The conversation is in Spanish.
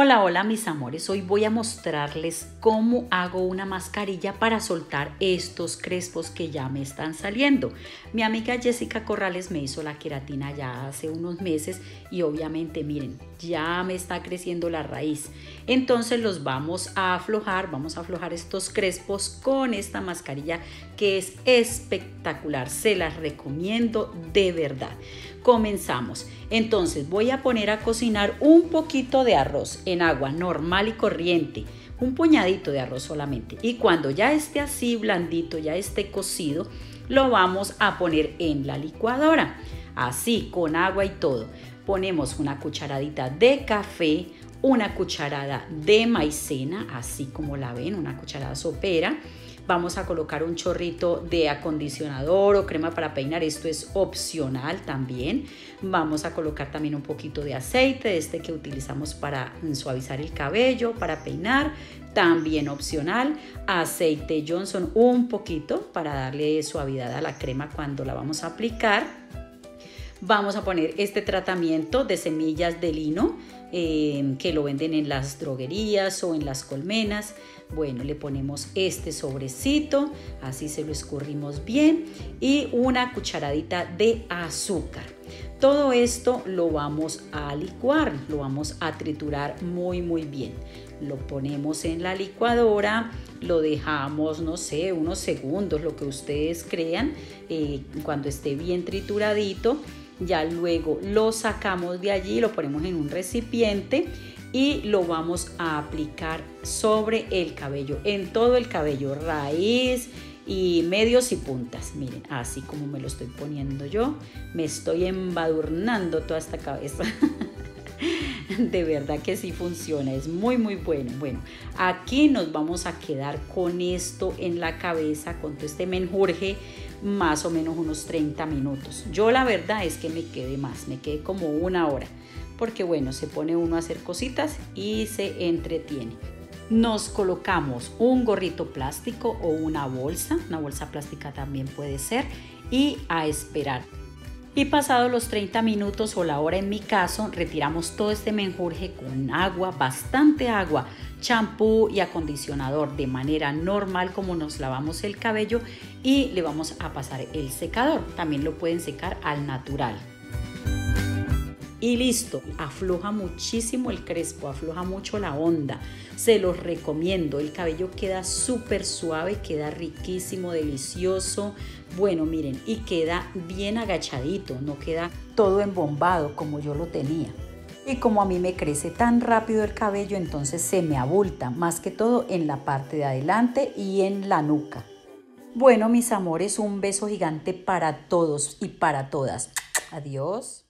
Hola, hola mis amores, hoy voy a mostrarles cómo hago una mascarilla para soltar estos crespos que ya me están saliendo. Mi amiga Jessica Corrales me hizo la queratina ya hace unos meses y obviamente miren, ya me está creciendo la raíz. Entonces los vamos a aflojar, vamos a aflojar estos crespos con esta mascarilla que es espectacular, se las recomiendo de verdad. Comenzamos. Entonces voy a poner a cocinar un poquito de arroz en agua normal y corriente un puñadito de arroz solamente. Y cuando ya esté así blandito, ya esté cocido, lo vamos a poner en la licuadora. Así, con agua y todo. Ponemos una cucharadita de café, una cucharada de maicena, así como la ven, una cucharada sopera Vamos a colocar un chorrito de acondicionador o crema para peinar. Esto es opcional también. Vamos a colocar también un poquito de aceite, este que utilizamos para suavizar el cabello, para peinar. También opcional. Aceite Johnson un poquito para darle suavidad a la crema cuando la vamos a aplicar. Vamos a poner este tratamiento de semillas de lino eh, que lo venden en las droguerías o en las colmenas. Bueno, le ponemos este sobrecito, así se lo escurrimos bien y una cucharadita de azúcar. Todo esto lo vamos a licuar, lo vamos a triturar muy muy bien. Lo ponemos en la licuadora, lo dejamos, no sé, unos segundos, lo que ustedes crean, eh, cuando esté bien trituradito ya luego lo sacamos de allí, lo ponemos en un recipiente y lo vamos a aplicar sobre el cabello, en todo el cabello, raíz y medios y puntas. Miren, así como me lo estoy poniendo yo, me estoy embadurnando toda esta cabeza. de verdad que sí funciona, es muy muy bueno. Bueno, aquí nos vamos a quedar con esto en la cabeza, con todo este menjurje, más o menos unos 30 minutos. Yo la verdad es que me quedé más, me quedé como una hora, porque bueno, se pone uno a hacer cositas y se entretiene. Nos colocamos un gorrito plástico o una bolsa, una bolsa plástica también puede ser, y a esperar. Y pasados los 30 minutos o la hora en mi caso, retiramos todo este menjurje con agua, bastante agua, champú y acondicionador de manera normal como nos lavamos el cabello y le vamos a pasar el secador. También lo pueden secar al natural. Y listo, afloja muchísimo el crespo, afloja mucho la onda. Se los recomiendo, el cabello queda súper suave, queda riquísimo, delicioso. Bueno, miren, y queda bien agachadito, no queda todo embombado como yo lo tenía. Y como a mí me crece tan rápido el cabello, entonces se me abulta, más que todo en la parte de adelante y en la nuca. Bueno, mis amores, un beso gigante para todos y para todas. Adiós.